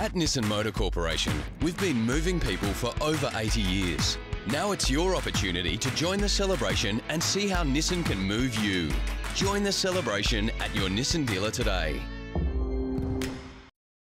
At Nissan Motor Corporation, we've been moving people for over 80 years. Now it's your opportunity to join the celebration and see how Nissan can move you. Join the celebration at your Nissan dealer today.